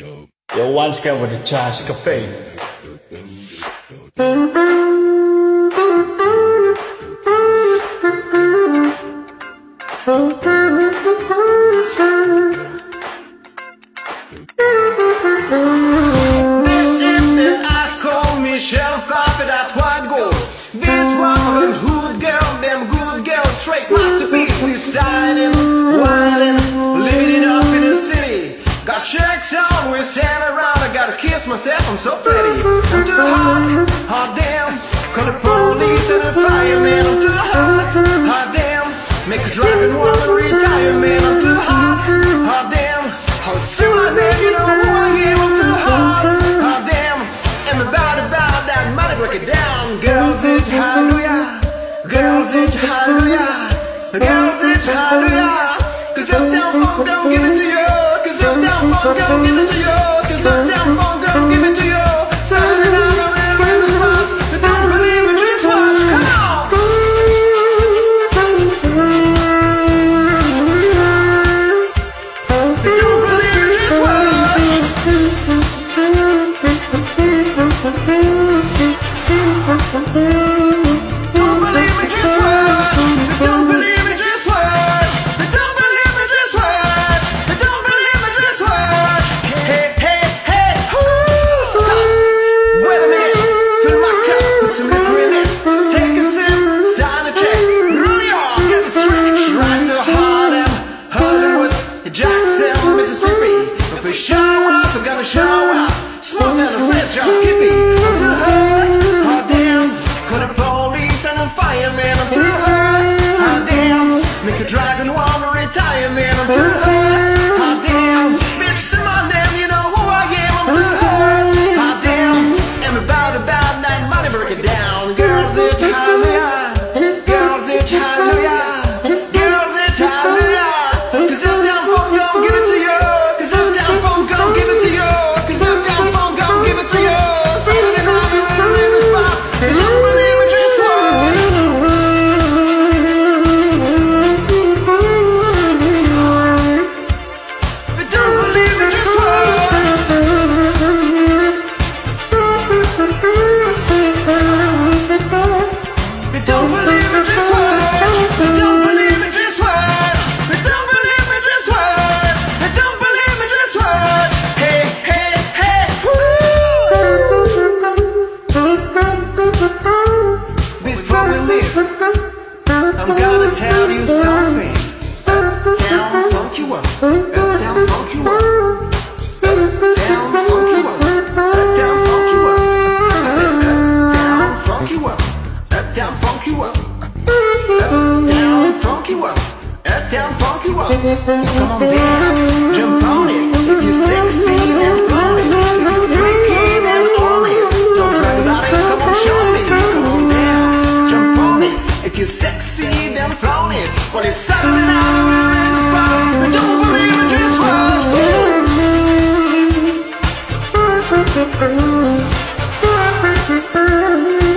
Yo, once again with the Jazz Cafe. This so pretty. I'm too hot, hot damn. Call the police and the fireman, I'm too hot, hot damn. Make a driving woman retire, man, I'm too hot, hot damn. I'll see my name, you know who I am, I'm too hot, hot damn. And about about that money, break it down. Girls, it hallelujah. Girls, it hallelujah. Girls, it hallelujah. Cause uptown funk don't give it to you. Cause uptown funk don't give it to you. I'm gonna tell you something. Uptown funk you up. Uptown funk you up. Uptown funk you up. Uptown funk you up. I said uptown funk you up. Uptown funk you up. Uptown funk you up. Uptown funk you up. Come on, dance, jump on it. If you're sexy But it's Saturday night in the spot. And don't believe in just one